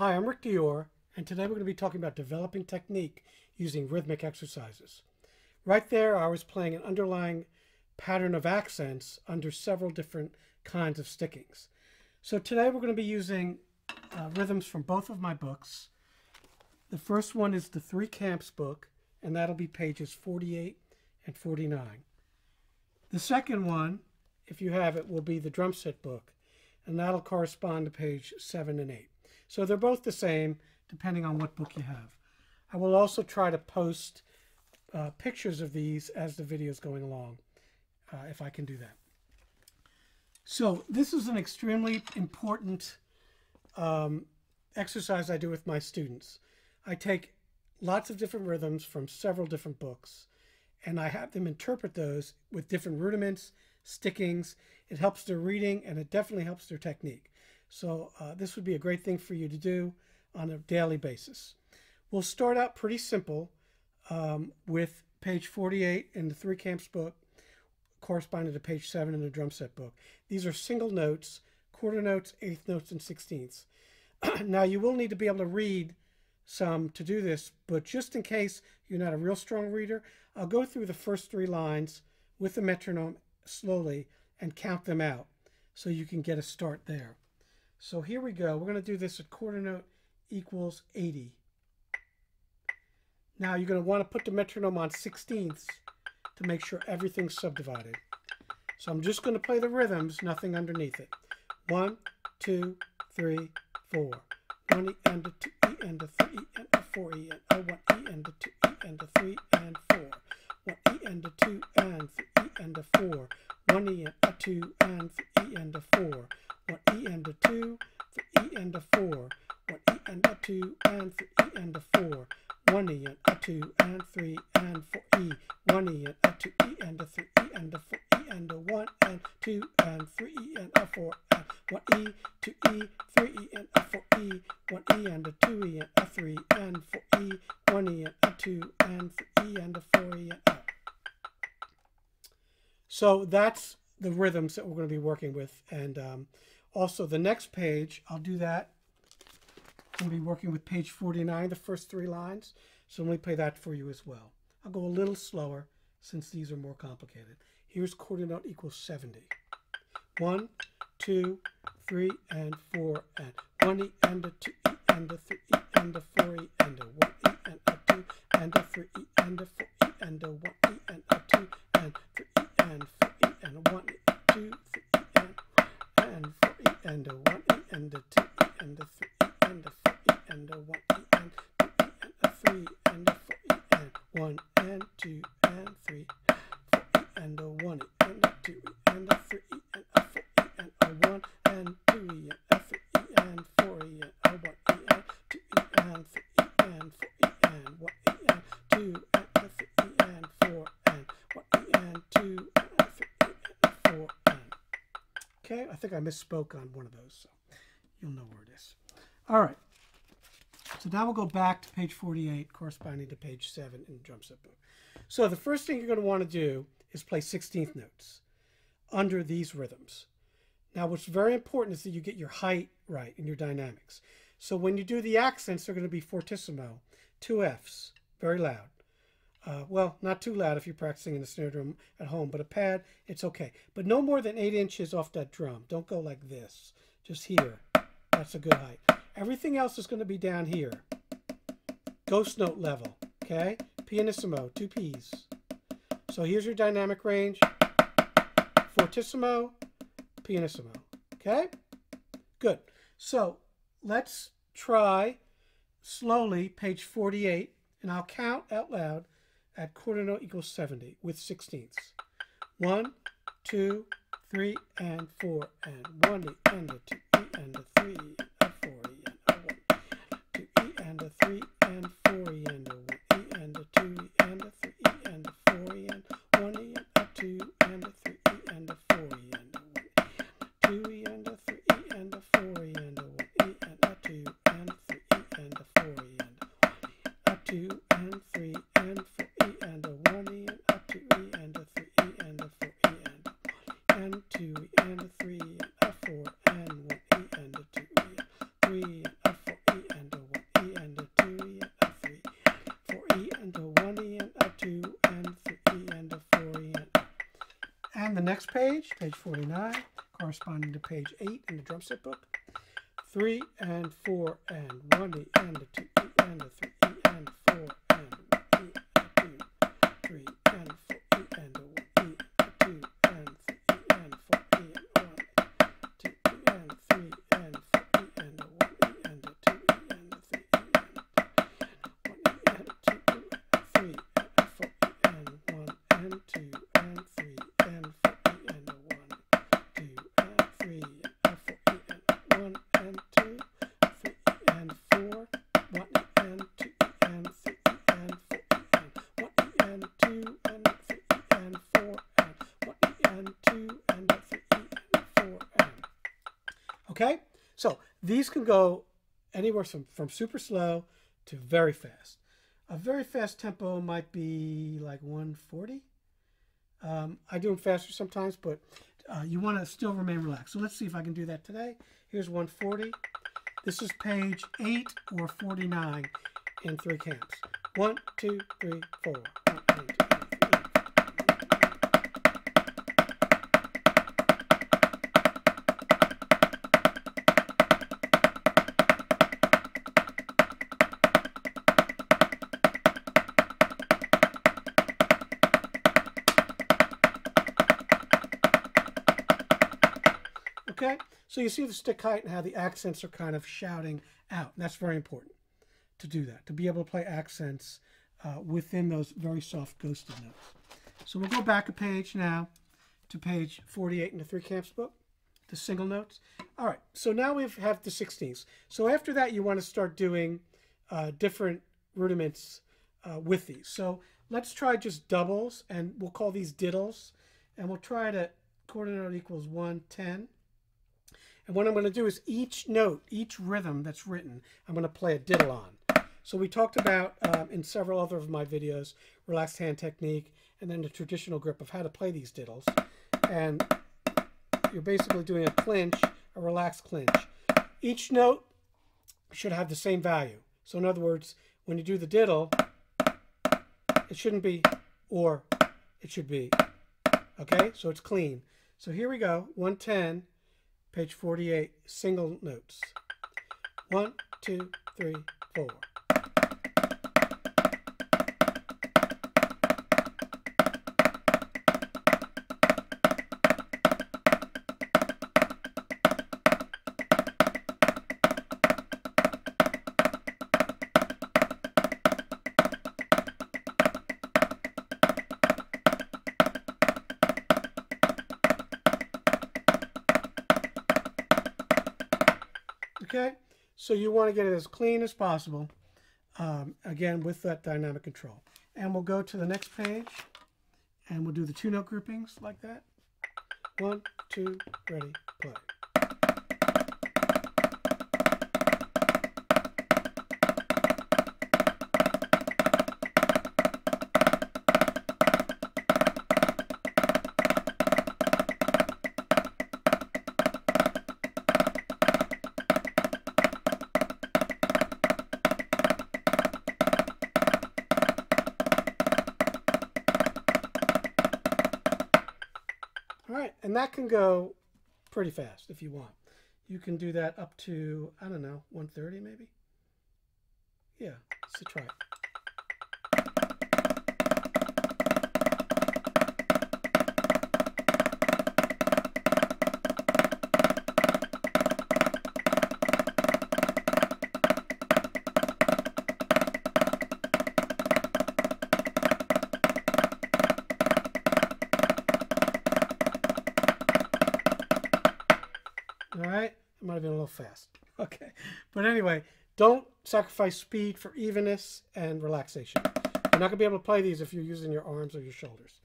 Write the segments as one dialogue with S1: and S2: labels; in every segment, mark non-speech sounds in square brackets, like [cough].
S1: Hi, I'm Rick Dior, and today we're going to be talking about developing technique using rhythmic exercises. Right there, I was playing an underlying pattern of accents under several different kinds of stickings. So today we're going to be using uh, rhythms from both of my books. The first one is the Three Camps book, and that'll be pages 48 and 49. The second one, if you have it, will be the drum set book, and that'll correspond to page 7 and 8. So they're both the same, depending on what book you have. I will also try to post uh, pictures of these as the video is going along, uh, if I can do that. So this is an extremely important um, exercise I do with my students. I take lots of different rhythms from several different books, and I have them interpret those with different rudiments, stickings. It helps their reading, and it definitely helps their technique. So uh, this would be a great thing for you to do on a daily basis. We'll start out pretty simple um, with page 48 in the Three Camps book, corresponding to page 7 in the drum set book. These are single notes, quarter notes, eighth notes, and sixteenths. [clears throat] now you will need to be able to read some to do this, but just in case you're not a real strong reader, I'll go through the first three lines with the metronome slowly and count them out so you can get a start there. So here we go. We're going to do this at quarter note equals 80. Now you're going to want to put the metronome on sixteenths to make sure everything's subdivided. So I'm just going to play the rhythms, nothing underneath it. One, two, three, four. One E and a two E and a three E and a four E and a one E and a two E and a three and four. One E and a two and three E and a four. One E and a two and three E and a four. One E and a two, three E and a four. One E and a two and three E and a four one E and a two and three and four E, one E and a two E and a three E and a four E and a one and two and three E and a four and one E, two E, three E and a four E, one E and a two E and a three and four E, one E and a two and three E and a four E and a. So that's the rhythms that we're going to be working with, and um, also the next page, I'll do that I'm going to be working with page 49, the first three lines. So let me play that for you as well. I'll go a little slower since these are more complicated. Here's quarter note equals 70. One, two, three, and four, and one E and a two E and a three E and a four E and a one E and a two and a three E and a four E and a one E and a two and three E and four E and a one E, two, three E and, and four E and a one E and a two E and a three E and a four E and a one E and two E and a three and a four E and one and two and three, four E and a one E and a two E and a three E and a four E and a one and two E and a three E and four E and a one E and two E and three E and four E and one E and two and a three E and four and one E and two and a three E and a four and. Okay, I think I misspoke on one of those, so you'll know where it is. All right. So now we'll go back to page 48, corresponding to page 7 in the drum set book. So the first thing you're going to want to do is play 16th notes under these rhythms. Now, what's very important is that you get your height right and your dynamics. So when you do the accents, they're going to be fortissimo, two Fs, very loud. Uh, well, not too loud if you're practicing in the snare drum at home, but a pad, it's okay. But no more than eight inches off that drum. Don't go like this. Just here. That's a good height. Everything else is going to be down here. Ghost note level, okay? Pianissimo, two P's. So here's your dynamic range. Fortissimo, pianissimo, okay? Good. So let's try slowly page 48, and I'll count out loud at quarter note equals 70 with sixteenths. One, two, three, and four, and one E and a two E and a three and a four E and a one, two E and a three and four E and a one E and a two E and a three E and a four E and one E and a two and a three E and a four E and a one two E and a three E and a four E and a one E and a two and three E and a four E and a one E a two and three and four E and a one E and a two E and a three E and a four E and a one and two E and a three and a four and one E and a two E and three and a four E the next page, page 49, corresponding to page 8 in the drum set book. 3 and 4 and 1 E and a 2 E and a 3 E and 4 and 1 E and a 2 3 and 4 E and a 1 E and a 2 and 3 E and 4 E and 1 2 E and 3 and 4 E and a 1 E and a 2 E and a 3 E and 1 E and a 2 E and 3 and 4 E and 1 and 2 and 3 and 4 E and a 1 2 and 3 and 4 E and 1 and 2 3 and 4 1 E and 2 E and 3 E and 4 E and 1 E and 2 and 3 E and 4 and 1 E and 2 and 3 E and 4 and Okay? So these can go anywhere from, from super slow to very fast. A very fast tempo might be like 140. Um, I do them faster sometimes, but uh, you want to still remain relaxed. So let's see if I can do that today. Here's 140. This is page 8 or 49 in three camps. One, two, three, four. Okay, so you see the stick height and how the accents are kind of shouting out. And that's very important to do that, to be able to play accents uh, within those very soft ghosted notes. So we'll go back a page now to page 48 in the Three Camps book, the single notes. All right, so now we have the 16ths. So after that, you want to start doing uh, different rudiments uh, with these. So let's try just doubles, and we'll call these diddles. And we'll try to quarter note equals 110. And what I'm going to do is each note, each rhythm that's written, I'm going to play a diddle on. So we talked about um, in several other of my videos, relaxed hand technique, and then the traditional grip of how to play these diddles. And you're basically doing a clinch, a relaxed clinch. Each note should have the same value. So in other words, when you do the diddle, it shouldn't be or, it should be. Okay, so it's clean. So here we go, 110, page 48, single notes. One, two, three, four. Okay, so you want to get it as clean as possible. Um, again, with that dynamic control. And we'll go to the next page and we'll do the two note groupings like that. One, two, ready, play. And that can go pretty fast if you want. You can do that up to, I don't know, 130 maybe? Yeah, so try it. Might have been a little fast. [laughs] Okay, but anyway, don't sacrifice speed for evenness and relaxation. You're not going to be able to play these if you're using your arms or your shoulders.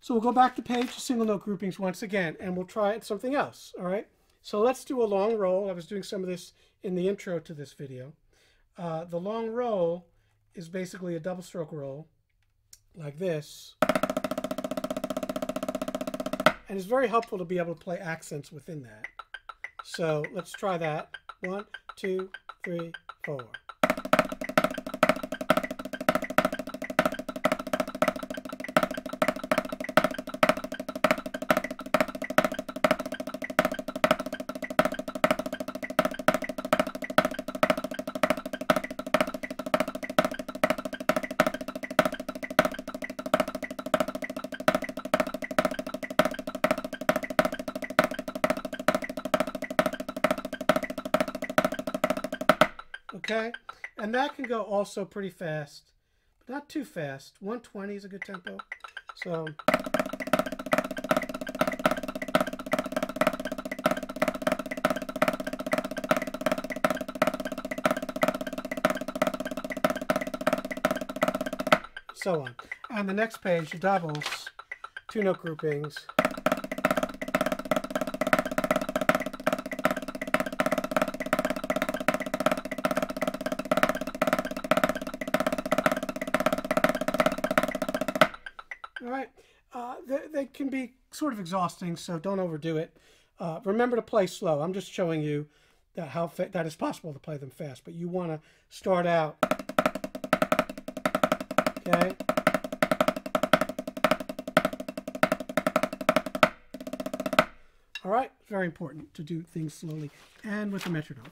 S1: So we'll go back to page single note groupings once again, and we'll try something else. All right, so let's do a long roll. I was doing some of this in the intro to this video. Uh, the long roll is basically a double stroke roll like this. And it's very helpful to be able to play accents within that. So let's try that. One, two, three, four. Okay? And that can go also pretty fast, but not too fast. 120 is a good tempo. So so on. And the next page doubles, two note groupings. Right, uh, they, they, can be sort of exhausting, so don't overdo it. Uh, remember to play slow. I'm just showing you that how that it's possible to play them fast, but you want to start out Okay. All right, very important to do things slowly and with the metronome.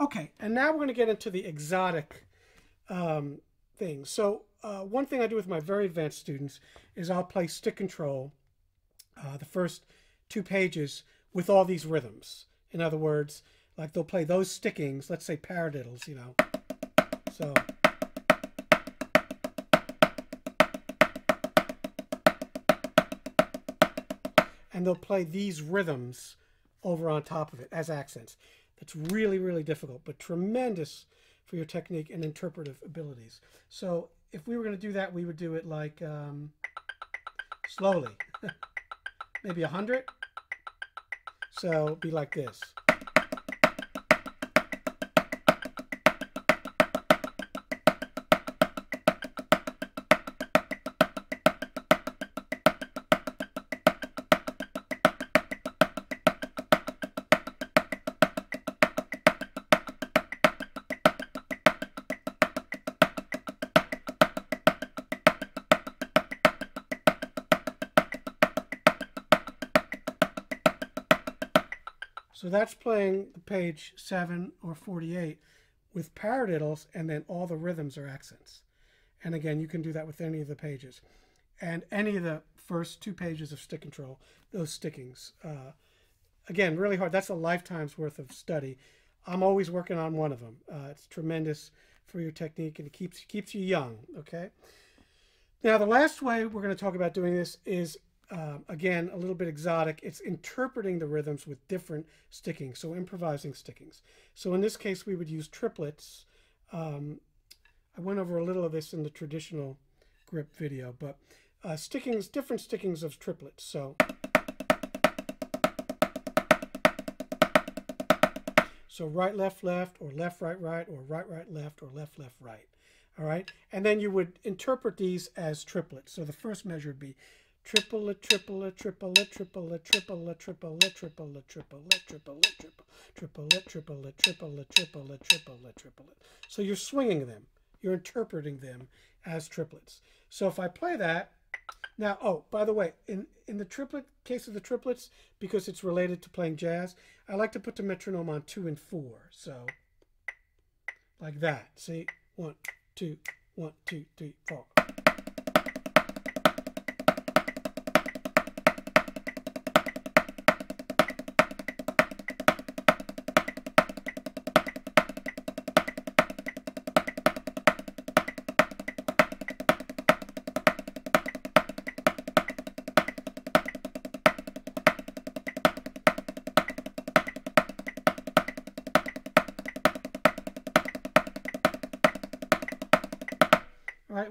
S1: Okay, and now we're going to get into the exotic um, things. So uh, one thing I do with my very advanced students is I'll play stick control uh, the first two pages with all these rhythms. In other words, like they'll play those stickings, let's say paradiddles, you know. So. and they'll play these rhythms over on top of it as accents. That's really, really difficult, but tremendous for your technique and interpretive abilities. So if we were going to do that, we would do it like um, slowly, [laughs] maybe a hundred. So be like this. So that's playing page 7 or 48 with paradiddles, and then all the rhythms are accents. And again, you can do that with any of the pages. And any of the first two pages of stick control, those stickings. Uh, again, really hard. That's a lifetime's worth of study. I'm always working on one of them. Uh, it's tremendous for your technique, and it keeps keeps you young. Okay. Now, the last way we're going to talk about doing this is uh, again, a little bit exotic. It's interpreting the rhythms with different stickings, so improvising stickings. So in this case, we would use triplets. Um, I went over a little of this in the traditional grip video, but uh, stickings, different stickings of triplets. So, so right, left, left, or left, right, right, or right, right, left, or left, left, right. All right, and then you would interpret these as triplets. So the first measure would be triplet, triplet, triplet, triplet, triplet, triplet, triplet, triplet, triplet, triplet, triplet, triplet, triplet, triplet, triplet, triplet. So you're swinging them. You're interpreting them as triplets. So if I play that, now, oh, by the way, in, in the triplet case of the triplets, because it's related to playing jazz, I like to put the metronome on two and four. So like that. See? One, two, one, two, three, four.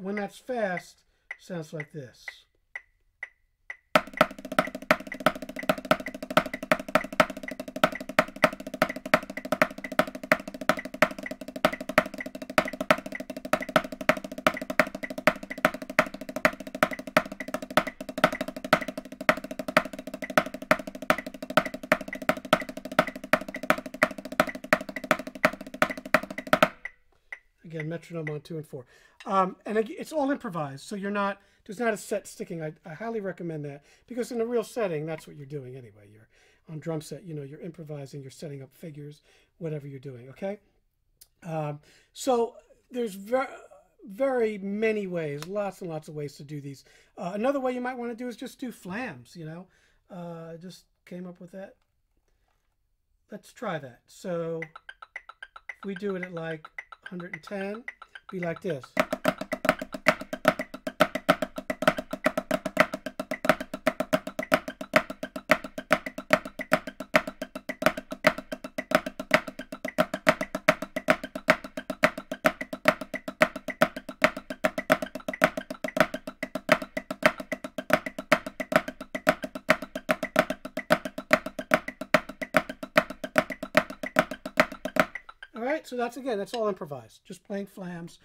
S1: When that's fast, sounds like this. Metronome on two and four. Um, and it's all improvised, so you're not, there's not a set sticking. I, I highly recommend that because in a real setting, that's what you're doing anyway. You're on drum set, you know, you're improvising, you're setting up figures, whatever you're doing, okay? Um, so there's very, very many ways, lots and lots of ways to do these. Uh, another way you might want to do is just do flams, you know. Uh, just came up with that. Let's try that. So we do it at like 110, be like this. Right, so that's again, that's all improvised. Just playing flams,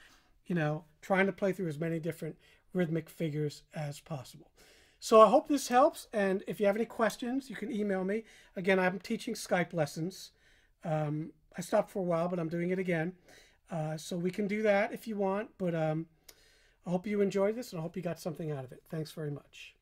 S1: you know, trying to play through as many different rhythmic figures as possible. So I hope this helps. And if you have any questions, you can email me. Again, I'm teaching Skype lessons. Um, I stopped for a while, but I'm doing it again. Uh, so we can do that if you want. But um, I hope you enjoyed this and I hope you got something out of it. Thanks very much.